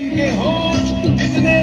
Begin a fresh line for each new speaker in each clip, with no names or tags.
के हो जितने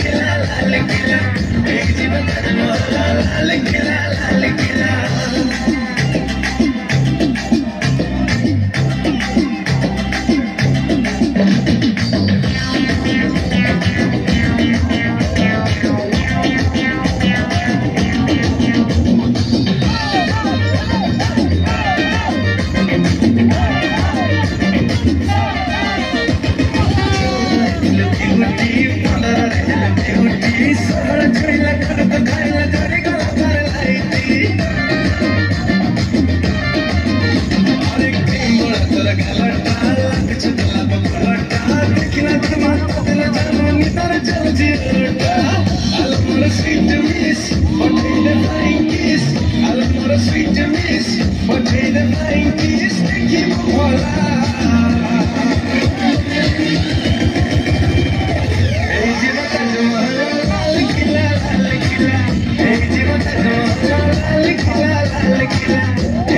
Potato pie, kiss, potato pie, kiss, thank you for life. Hey,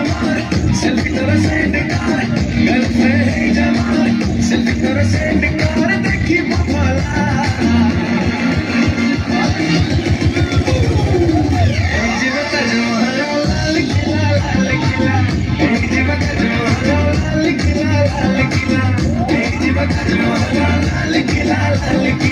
I'm Charlie